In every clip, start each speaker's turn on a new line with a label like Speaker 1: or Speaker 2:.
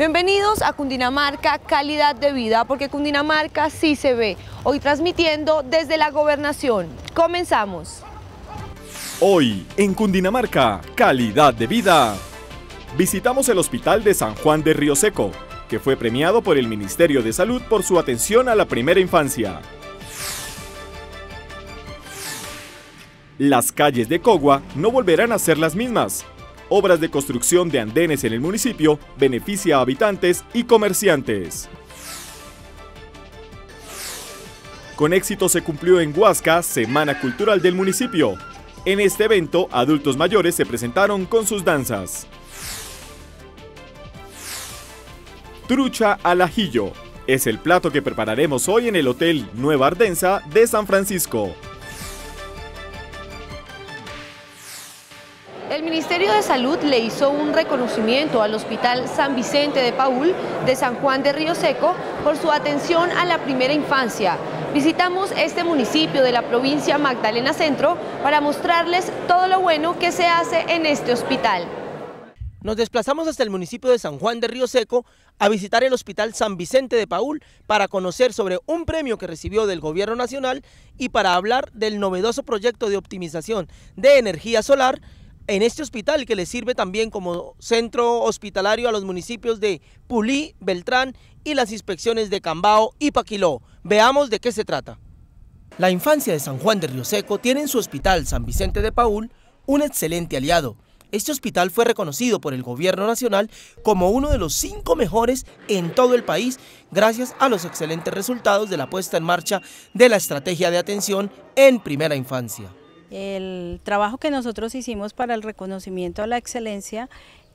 Speaker 1: Bienvenidos a Cundinamarca Calidad de Vida, porque Cundinamarca sí se ve. Hoy transmitiendo desde la gobernación. Comenzamos.
Speaker 2: Hoy en Cundinamarca Calidad de Vida. Visitamos el Hospital de San Juan de Río Seco, que fue premiado por el Ministerio de Salud por su atención a la primera infancia. Las calles de Cogua no volverán a ser las mismas, obras de construcción de andenes en el municipio beneficia a habitantes y comerciantes. Con éxito se cumplió en Huasca Semana Cultural del municipio. En este evento, adultos mayores se presentaron con sus danzas. Trucha al ajillo es el plato que prepararemos hoy en el Hotel Nueva Ardenza de San Francisco.
Speaker 1: Ministerio de Salud le hizo un reconocimiento al Hospital San Vicente de Paul de San Juan de Río Seco por su atención a la primera infancia. Visitamos este municipio de la provincia Magdalena Centro para mostrarles todo lo bueno que se hace en este hospital.
Speaker 3: Nos desplazamos hasta el municipio de San Juan de Río Seco a visitar el Hospital San Vicente de Paul para conocer sobre un premio que recibió del Gobierno Nacional y para hablar del novedoso proyecto de optimización de energía solar en este hospital que le sirve también como centro hospitalario a los municipios de Pulí, Beltrán y las inspecciones de Cambao y Paquiló. Veamos de qué se trata. La infancia de San Juan de Río Seco tiene en su hospital San Vicente de Paul un excelente aliado. Este hospital fue reconocido por el gobierno nacional como uno de los cinco mejores en todo el país gracias a los excelentes resultados de la puesta en marcha de la estrategia de atención en primera infancia.
Speaker 4: El trabajo que nosotros hicimos para el reconocimiento a la excelencia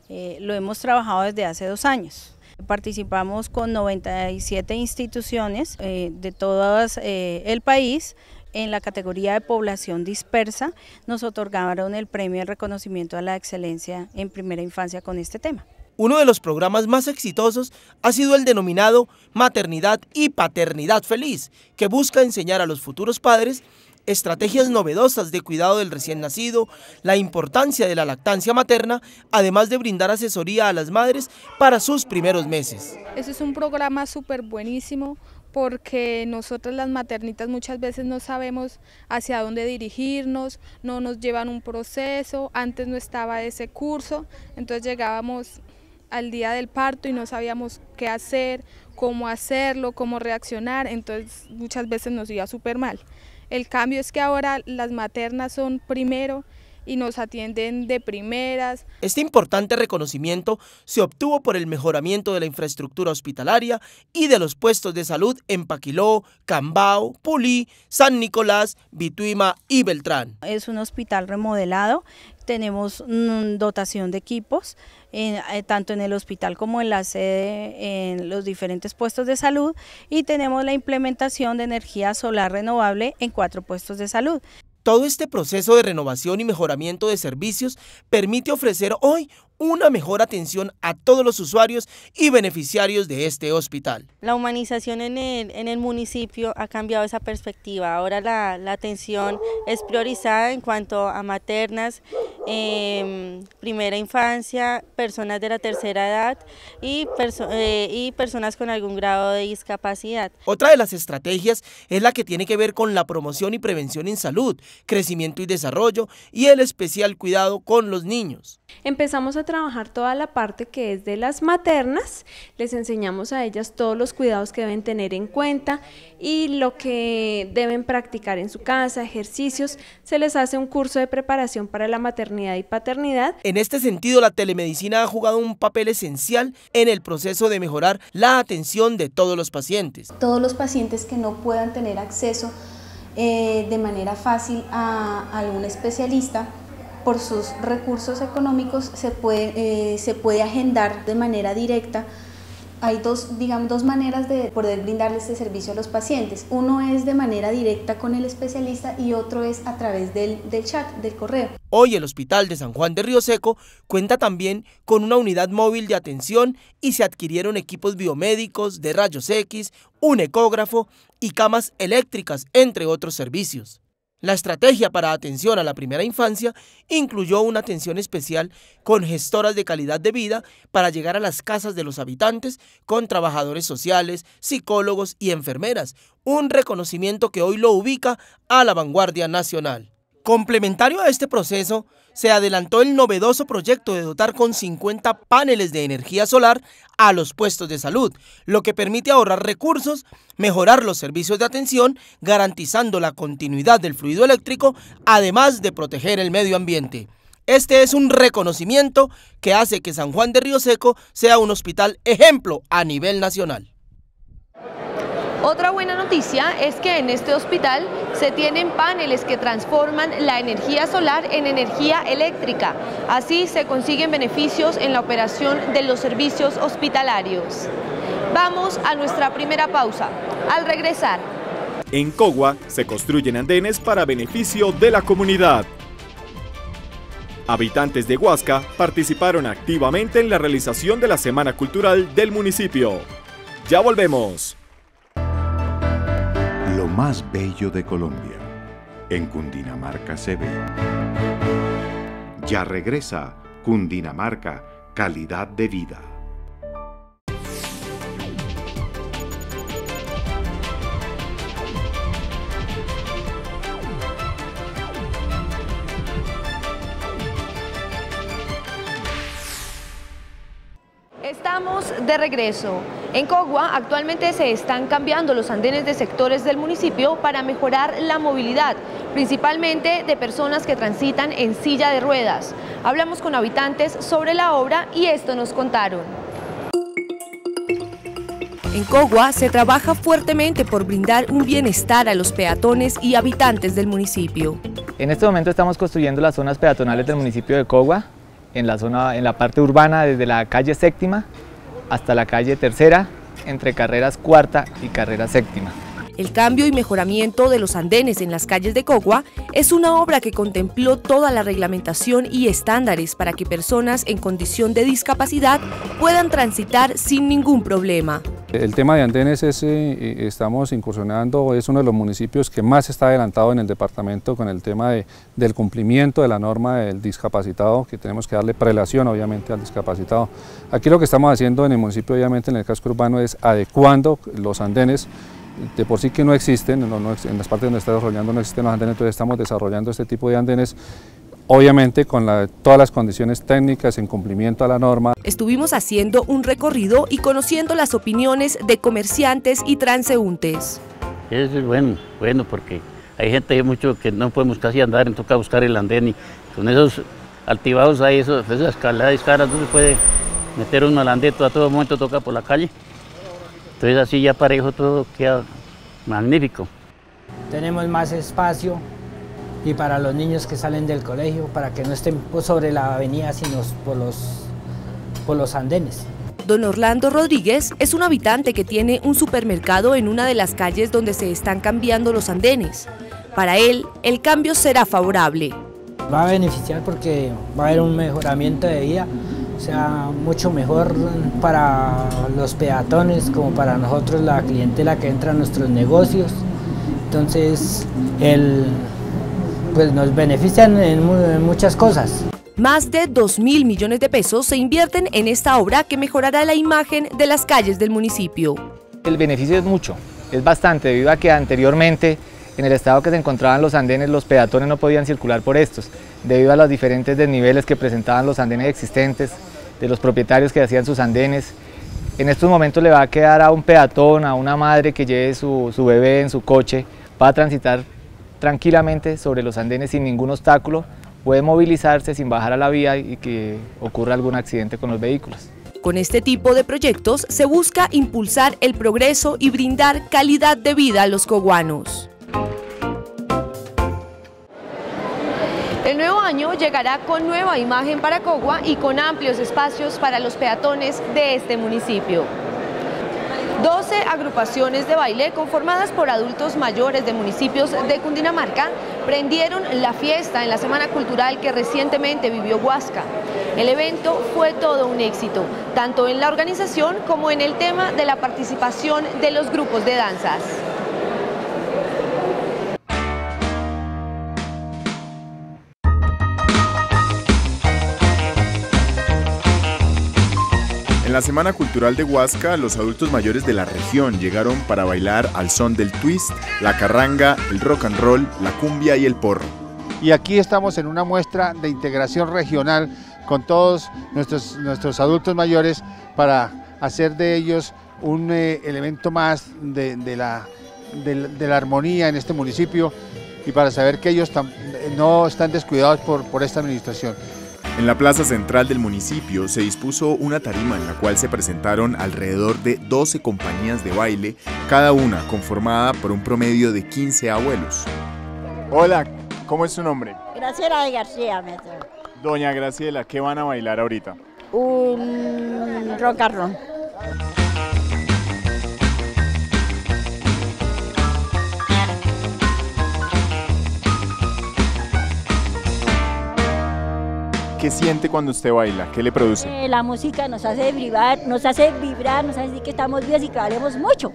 Speaker 4: eh, lo hemos trabajado desde hace dos años. Participamos con 97 instituciones eh, de todo eh, el país en la categoría de población dispersa nos otorgaron el premio de reconocimiento a la excelencia en primera infancia con este tema.
Speaker 3: Uno de los programas más exitosos ha sido el denominado Maternidad y Paternidad Feliz, que busca enseñar a los futuros padres estrategias novedosas de cuidado del recién nacido, la importancia de la lactancia materna, además de brindar asesoría a las madres para sus primeros meses.
Speaker 5: Ese es un programa súper buenísimo porque nosotros las maternitas muchas veces no sabemos hacia dónde dirigirnos, no nos llevan un proceso, antes no estaba ese curso, entonces llegábamos al día del parto y no sabíamos qué hacer, cómo hacerlo, cómo reaccionar, entonces muchas veces nos iba súper mal. El cambio es que ahora las maternas son primero y nos atienden de primeras.
Speaker 3: Este importante reconocimiento se obtuvo por el mejoramiento de la infraestructura hospitalaria y de los puestos de salud en Paquiló, Cambao, Pulí, San Nicolás, Bituima y Beltrán.
Speaker 4: Es un hospital remodelado, tenemos dotación de equipos, eh, tanto en el hospital como en la sede, en los diferentes puestos de salud y tenemos la implementación de energía solar renovable en cuatro puestos de salud.
Speaker 3: Todo este proceso de renovación y mejoramiento de servicios permite ofrecer hoy una mejor atención a todos los usuarios y beneficiarios de este hospital.
Speaker 6: La humanización en el, en el municipio ha cambiado esa perspectiva. Ahora la, la atención es priorizada en cuanto a maternas, eh, primera infancia, personas de la tercera edad y, eh, y personas con algún grado de discapacidad.
Speaker 3: Otra de las estrategias es la que tiene que ver con la promoción y prevención en salud, crecimiento y desarrollo y el especial cuidado con los niños.
Speaker 7: Empezamos a trabajar toda la parte que es de las maternas, les enseñamos a ellas todos los cuidados que deben tener en cuenta y lo que deben practicar en su casa, ejercicios, se les hace un curso de preparación para la maternidad y paternidad.
Speaker 3: En este sentido, la telemedicina ha jugado un papel esencial en el proceso de mejorar la atención de todos los pacientes.
Speaker 8: Todos los pacientes que no puedan tener acceso eh, de manera fácil a algún especialista, por sus recursos económicos se puede, eh, se puede agendar de manera directa. Hay dos, digamos, dos maneras de poder brindarle este servicio a los pacientes. Uno es de manera directa con el especialista y otro es a través del, del chat, del correo.
Speaker 3: Hoy el Hospital de San Juan de Río Seco cuenta también con una unidad móvil de atención y se adquirieron equipos biomédicos de rayos X, un ecógrafo y camas eléctricas, entre otros servicios. La estrategia para atención a la primera infancia incluyó una atención especial con gestoras de calidad de vida para llegar a las casas de los habitantes con trabajadores sociales, psicólogos y enfermeras, un reconocimiento que hoy lo ubica a la vanguardia nacional. Complementario a este proceso, se adelantó el novedoso proyecto de dotar con 50 paneles de energía solar a los puestos de salud, lo que permite ahorrar recursos, mejorar los servicios de atención, garantizando la continuidad del fluido eléctrico, además de proteger el medio ambiente. Este es un reconocimiento que hace que San Juan de Río Seco sea un hospital ejemplo a nivel nacional.
Speaker 1: Otra buena noticia es que en este hospital se tienen paneles que transforman la energía solar en energía eléctrica. Así se consiguen beneficios en la operación de los servicios hospitalarios. Vamos a nuestra primera pausa. Al regresar.
Speaker 2: En Cogua se construyen andenes para beneficio de la comunidad. Habitantes de Huasca participaron activamente en la realización de la Semana Cultural del municipio. Ya volvemos
Speaker 9: más bello de Colombia. En Cundinamarca se ve. Ya regresa Cundinamarca, calidad de vida.
Speaker 1: Estamos de regreso. En Cogua actualmente se están cambiando los andenes de sectores del municipio para mejorar la movilidad, principalmente de personas que transitan en silla de ruedas. Hablamos con habitantes sobre la obra y esto nos contaron. En Cogua se trabaja fuertemente por brindar un bienestar a los peatones y habitantes del municipio.
Speaker 10: En este momento estamos construyendo las zonas peatonales del municipio de Cogua, en la, zona, en la parte urbana desde la calle séptima hasta la calle tercera, entre carreras cuarta y carrera séptima.
Speaker 1: El cambio y mejoramiento de los andenes en las calles de Cogua es una obra que contempló toda la reglamentación y estándares para que personas en condición de discapacidad puedan transitar sin ningún problema.
Speaker 11: El tema de andenes es, eh, estamos incursionando, es uno de los municipios que más está adelantado en el departamento con el tema de, del cumplimiento de la norma del discapacitado, que tenemos que darle prelación obviamente al discapacitado. Aquí lo que estamos haciendo en el municipio, obviamente en el casco urbano, es adecuando los andenes de por sí que no existen, en las partes donde está desarrollando no existen los andenes, entonces estamos desarrollando este tipo de andenes obviamente con todas las condiciones técnicas en cumplimiento a la norma.
Speaker 1: Estuvimos haciendo un recorrido y conociendo las opiniones de comerciantes y transeúntes.
Speaker 12: Es bueno, bueno porque hay gente mucho que no podemos casi andar, toca buscar el andén y con esos altivados ahí, esas escaladas caras, no se puede meter uno al andén, a todo momento toca por la calle. Entonces así ya parejo todo queda magnífico.
Speaker 13: Tenemos más espacio y para los niños que salen del colegio, para que no estén sobre la avenida, sino por los, por los andenes.
Speaker 1: Don Orlando Rodríguez es un habitante que tiene un supermercado en una de las calles donde se están cambiando los andenes. Para él, el cambio será favorable.
Speaker 13: Va a beneficiar porque va a haber un mejoramiento de vida o sea, mucho mejor para los peatones como para nosotros, la clientela que entra a nuestros negocios. Entonces, el, pues nos benefician en, muchas cosas.
Speaker 1: Más de 2 mil millones de pesos se invierten en esta obra que mejorará la imagen de las calles del municipio.
Speaker 10: El beneficio es mucho, es bastante, debido a que anteriormente en el estado que se encontraban los andenes, los peatones no podían circular por estos, debido a los diferentes desniveles que presentaban los andenes existentes, de los propietarios que hacían sus andenes. En estos momentos le va a quedar a un peatón, a una madre que lleve su, su bebé en su coche, va a transitar tranquilamente sobre los andenes sin ningún obstáculo, puede movilizarse sin bajar a la vía y que ocurra algún accidente con los vehículos.
Speaker 1: Con este tipo de proyectos se busca impulsar el progreso y brindar calidad de vida a los coguanos. El nuevo año llegará con nueva imagen para Cogua y con amplios espacios para los peatones de este municipio. 12 agrupaciones de baile conformadas por adultos mayores de municipios de Cundinamarca prendieron la fiesta en la Semana Cultural que recientemente vivió Huasca. El evento fue todo un éxito, tanto en la organización como en el tema de la participación de los grupos de danzas.
Speaker 14: La Semana Cultural de Huasca, los adultos mayores de la región llegaron para bailar al son del twist, la carranga, el rock and roll, la cumbia y el porro.
Speaker 15: Y aquí estamos en una muestra de integración regional con todos nuestros, nuestros adultos mayores para hacer de ellos un eh, elemento más de, la, de, la, armonía en este municipio y para saber que ellos no están descuidados por, por esta administración.
Speaker 14: En la plaza central del municipio se dispuso una tarima en la cual se presentaron alrededor de 12 compañías de baile, cada una conformada por un promedio de 15 abuelos.
Speaker 16: Hola, ¿cómo es su nombre?
Speaker 17: Graciela García, metro.
Speaker 16: Doña Graciela, ¿qué van a bailar ahorita?
Speaker 17: Un rock
Speaker 16: ¿Qué siente cuando usted baila? ¿Qué le produce?
Speaker 17: Eh, la música nos hace vibrar, nos hace vibrar, nos hace decir que estamos vivos y que valemos mucho.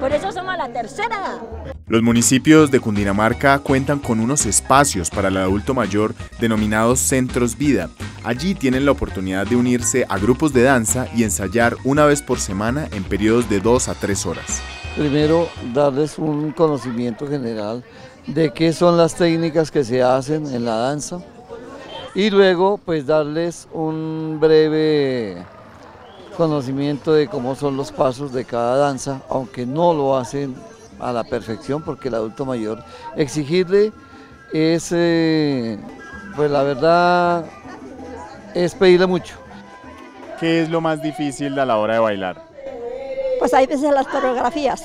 Speaker 17: Por eso somos la tercera
Speaker 14: Los municipios de Cundinamarca cuentan con unos espacios para el adulto mayor denominados centros vida. Allí tienen la oportunidad de unirse a grupos de danza y ensayar una vez por semana en periodos de dos a tres horas.
Speaker 18: Primero, darles un conocimiento general de qué son las técnicas que se hacen en la danza, y luego pues darles un breve conocimiento de cómo son los pasos de cada danza, aunque no lo hacen a la perfección porque el adulto mayor exigirle es, eh, pues la verdad, es pedirle mucho.
Speaker 16: ¿Qué es lo más difícil a la hora de bailar?
Speaker 17: Pues hay veces las coreografías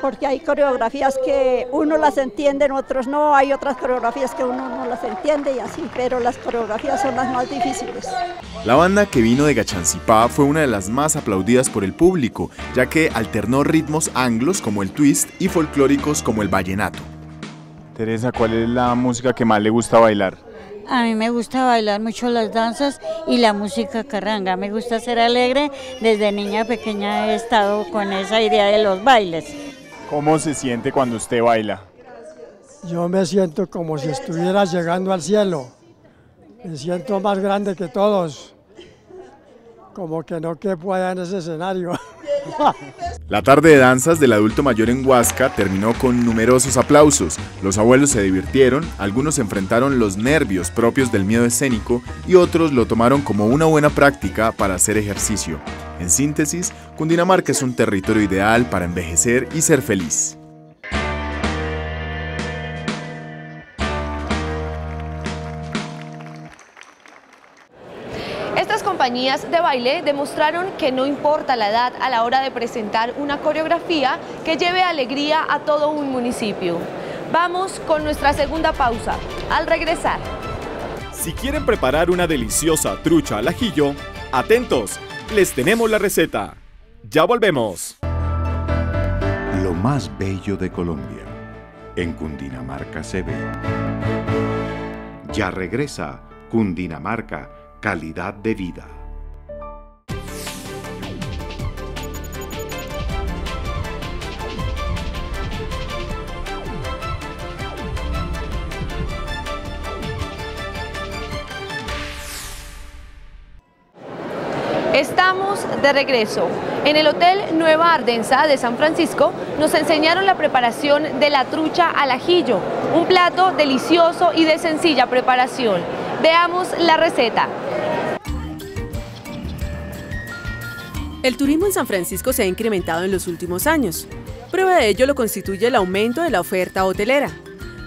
Speaker 17: porque hay coreografías que uno las entiende, otros no, hay otras coreografías que uno no las entiende y así, pero las coreografías son las más difíciles.
Speaker 14: La banda que vino de Gachancipá fue una de las más aplaudidas por el público, ya que alternó ritmos anglos como el twist y folclóricos como el vallenato.
Speaker 16: Teresa, ¿cuál es la música que más le gusta bailar?
Speaker 19: A mí me gusta bailar mucho las danzas y la música carranga. Me gusta ser alegre. Desde niña pequeña he estado con esa idea de los bailes.
Speaker 16: ¿Cómo se siente cuando usted baila?
Speaker 20: Yo me siento como si estuviera llegando al cielo. Me siento más grande que todos. Como que no que pueda en ese escenario.
Speaker 14: La tarde de danzas del adulto mayor en Huasca terminó con numerosos aplausos. Los abuelos se divirtieron, algunos enfrentaron los nervios propios del miedo escénico y otros lo tomaron como una buena práctica para hacer ejercicio. En síntesis, Cundinamarca es un territorio ideal para envejecer y ser feliz.
Speaker 1: Estas compañías de baile demostraron que no importa la edad a la hora de presentar una coreografía que lleve alegría a todo un municipio. Vamos con nuestra segunda pausa. Al regresar.
Speaker 2: Si quieren preparar una deliciosa trucha al ajillo, atentos, les tenemos la receta. Ya volvemos.
Speaker 9: Lo más bello de Colombia. En Cundinamarca se ve. Ya regresa Cundinamarca, calidad de vida.
Speaker 1: De regreso. En el Hotel Nueva Ardenza de San Francisco nos enseñaron la preparación de la trucha al ajillo, un plato delicioso y de sencilla preparación. Veamos la receta.
Speaker 21: El turismo en San Francisco se ha incrementado en los últimos años. Prueba de ello lo constituye el aumento de la oferta hotelera.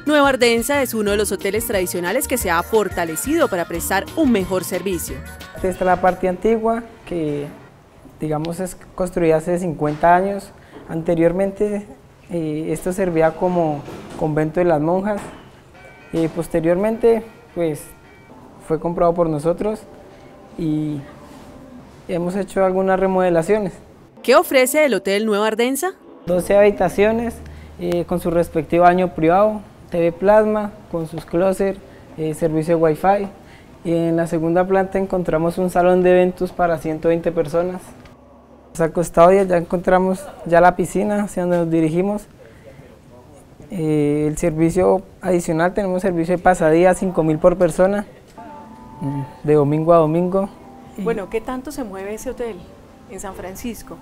Speaker 21: Nueva Ardenza es uno de los hoteles tradicionales que se ha fortalecido para prestar un mejor servicio.
Speaker 22: Esta es la parte antigua que digamos es construida hace 50 años. Anteriormente eh, esto servía como convento de las monjas posteriormente pues fue comprado por nosotros y hemos hecho algunas remodelaciones.
Speaker 21: ¿Qué ofrece el Hotel Nueva Ardenza?
Speaker 22: 12 habitaciones eh, con su respectivo baño privado, TV plasma con sus closets, eh, servicio de wifi. Y en la segunda planta encontramos un salón de eventos para 120 personas. Acostado ya, ya encontramos ya la piscina hacia donde nos dirigimos. Eh, el servicio adicional, tenemos servicio de pasadía 5.000 por persona, mm, de domingo a domingo.
Speaker 21: Bueno, ¿qué tanto se mueve ese hotel en San Francisco?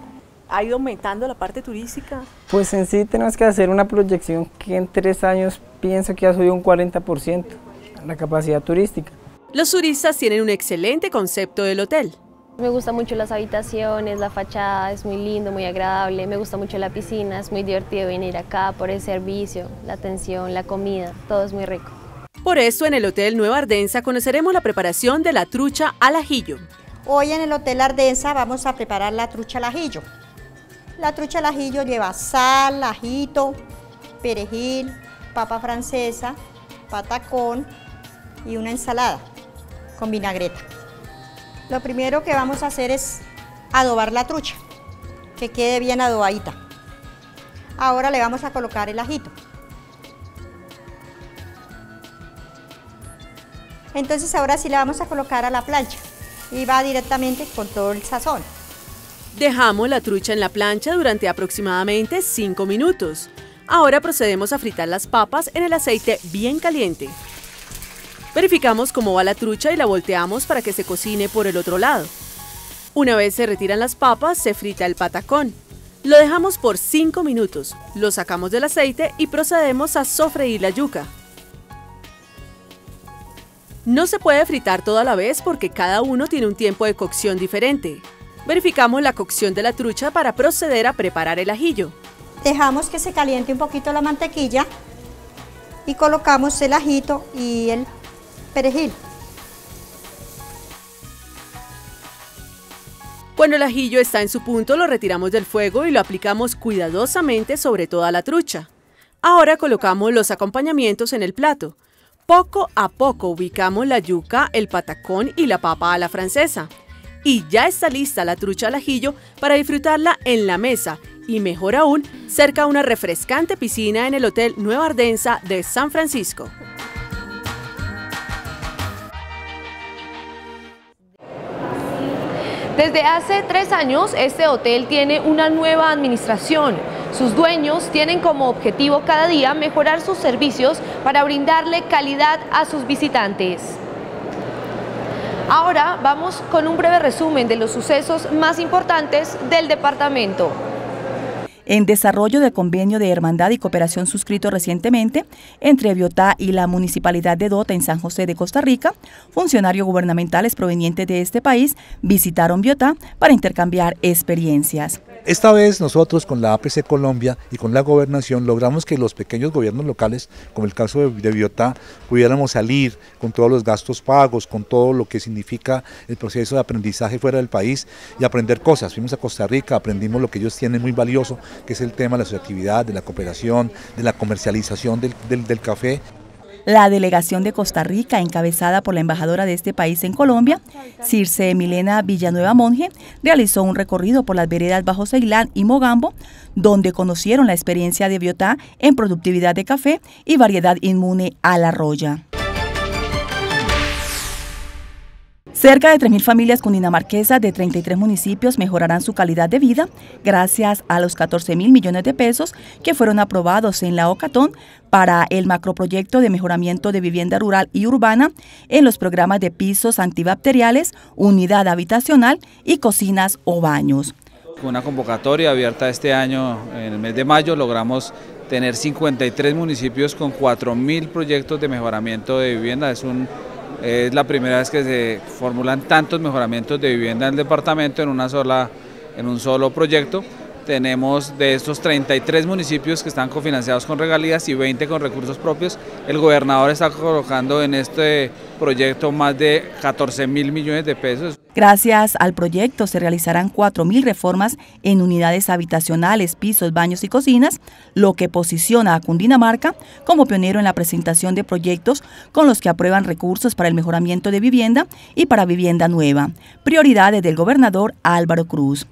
Speaker 21: ¿Ha ido aumentando la parte turística?
Speaker 22: Pues en sí tenemos que hacer una proyección que en tres años pienso que ha subido un 40% la capacidad turística.
Speaker 21: Los turistas tienen un excelente concepto del hotel.
Speaker 23: Me gustan mucho las habitaciones, la fachada es muy lindo, muy agradable, me gusta mucho la piscina, es muy divertido venir acá por el servicio, la atención, la comida, todo es muy rico.
Speaker 21: Por esto en el Hotel Nueva Ardenza conoceremos la preparación de la trucha al ajillo.
Speaker 24: Hoy en el Hotel Ardenza vamos a preparar la trucha al ajillo. La trucha al ajillo lleva sal, ajito, perejil, papa francesa, patacón y una ensalada con vinagreta. Lo primero que vamos a hacer es adobar la trucha, que quede bien adobadita. Ahora le vamos a colocar el ajito. Entonces ahora sí le vamos a colocar a la plancha y va directamente con todo el sazón.
Speaker 21: Dejamos la trucha en la plancha durante aproximadamente 5 minutos. Ahora procedemos a fritar las papas en el aceite bien caliente. Verificamos cómo va la trucha y la volteamos para que se cocine por el otro lado. Una vez se retiran las papas, se frita el patacón. Lo dejamos por 5 minutos, lo sacamos del aceite y procedemos a sofreír la yuca. No se puede fritar todo a la vez porque cada uno tiene un tiempo de cocción diferente. Verificamos la cocción de la trucha para proceder a preparar el ajillo.
Speaker 24: Dejamos que se caliente un poquito la mantequilla y colocamos el ajito y el perejil.
Speaker 21: Cuando el ajillo está en su punto, lo retiramos del fuego y lo aplicamos cuidadosamente sobre toda la trucha. Ahora colocamos los acompañamientos en el plato. Poco a poco ubicamos la yuca, el patacón y la papa a la francesa. Y ya está lista la trucha al ajillo para disfrutarla en la mesa y mejor aún, cerca una refrescante piscina en el Hotel Nueva Ardenza de San Francisco. Desde hace tres años, este hotel tiene una nueva administración. Sus dueños tienen como objetivo cada día mejorar sus servicios para brindarle calidad a sus visitantes. Ahora vamos con un breve resumen de los sucesos más importantes del departamento
Speaker 25: en desarrollo del convenio de hermandad y cooperación suscrito recientemente entre Biotá y la Municipalidad de Dota en San José de Costa Rica, funcionarios gubernamentales provenientes de este país visitaron Biotá para intercambiar experiencias.
Speaker 26: Esta vez nosotros con la APC Colombia y con la gobernación logramos que los pequeños gobiernos locales, como el caso de, Biotá, pudiéramos salir con todos los gastos pagos, con todo lo que significa el proceso de aprendizaje fuera del país y aprender cosas. Fuimos a Costa Rica, aprendimos lo que ellos tienen muy valioso, que es el tema de la asociatividad, de la cooperación, de la comercialización del, café.
Speaker 25: La delegación de Costa Rica, encabezada por la embajadora de este país en Colombia, Circe Milena Villanueva Monje, realizó un recorrido por las veredas Bajo Ceilán y Mogambo, donde conocieron la experiencia de Biotá en productividad de café y variedad inmune a la roya. Cerca de 3.000 familias cundinamarquesas de 33 municipios mejorarán su calidad de vida gracias a los 14 mil millones de pesos que fueron aprobados en la OCATON para el macroproyecto de mejoramiento de vivienda rural y urbana en los programas de pisos antibacteriales, unidad habitacional y cocinas o baños.
Speaker 27: Con una convocatoria abierta este año, en el mes de mayo, logramos tener 53 municipios con 4.000 proyectos de mejoramiento de vivienda. Es un es la primera vez que se formulan tantos mejoramientos de vivienda en el departamento en, una sola, en un solo proyecto. Tenemos de estos 33 municipios que están cofinanciados con regalías y 20 con recursos propios. El gobernador está colocando en este proyecto más de 14 mil millones de pesos.
Speaker 25: Gracias al proyecto se realizarán 4.000 reformas en unidades habitacionales, pisos, baños y cocinas, lo que posiciona a Cundinamarca como pionero en la presentación de proyectos con los que aprueban recursos para el mejoramiento de vivienda y para vivienda nueva. Prioridades del gobernador Álvaro Cruz.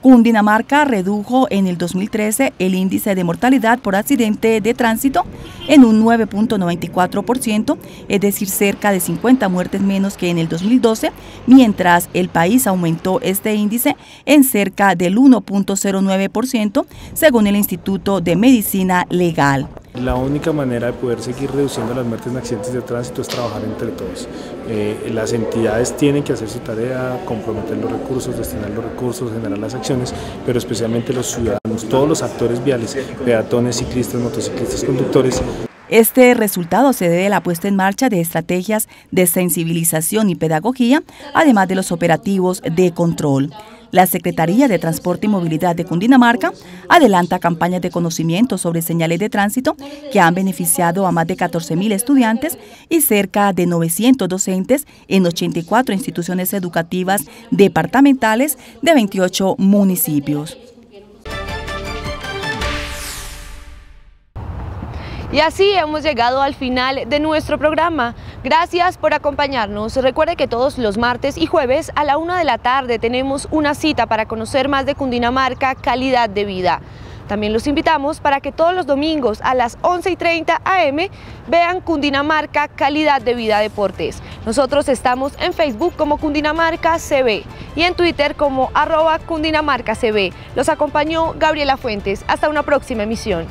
Speaker 25: Cundinamarca redujo en el 2013 el índice de mortalidad por accidente de tránsito en un 9.94%, es decir, cerca de 50 muertes menos que en el 2012, mientras el país aumentó este índice en cerca del 1.09%, según el Instituto de Medicina Legal.
Speaker 28: La única manera de poder seguir reduciendo las muertes en accidentes de tránsito es trabajar entre todos. Eh, las entidades tienen que hacer su tarea, comprometer los recursos, destinar los recursos, generar las acciones, pero especialmente los ciudadanos, todos los actores viales, peatones, ciclistas, motociclistas, conductores,
Speaker 25: este resultado se debe a la puesta en marcha de estrategias de sensibilización y pedagogía, además de los operativos de control. La Secretaría de Transporte y Movilidad de Cundinamarca adelanta campañas de conocimiento sobre señales de tránsito que han beneficiado a más de 14.000 estudiantes y cerca de 900 docentes en 84 instituciones educativas departamentales de 28 municipios.
Speaker 1: Y así hemos llegado al final de nuestro programa. Gracias por acompañarnos. Recuerde que todos los martes y jueves a la una de la tarde tenemos una cita para conocer más de Cundinamarca, calidad de vida. También los invitamos para que todos los domingos a las 11 y 30 am vean Cundinamarca Calidad de Vida Deportes. Nosotros estamos en Facebook como Cundinamarca CB y en Twitter como arroba Cundinamarca. Los acompañó Gabriela Fuentes. Hasta una próxima emisión.